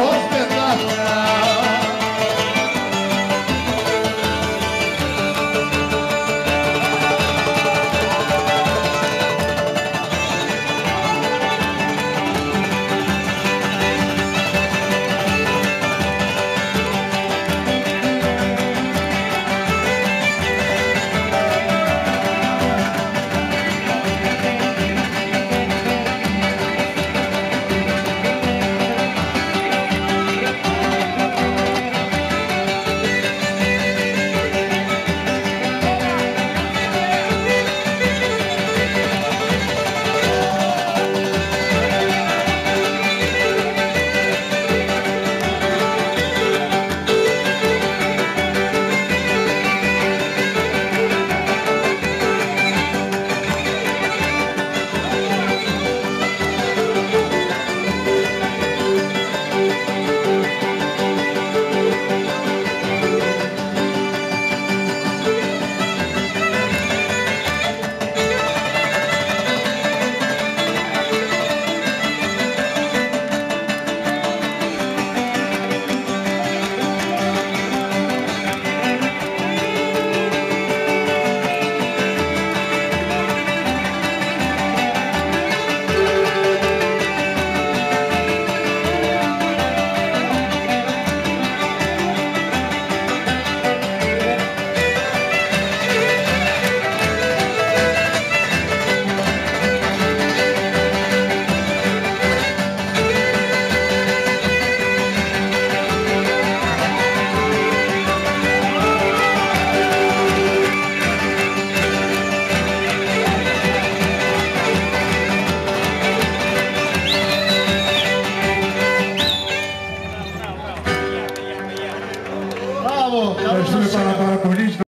hospedar estuve para, para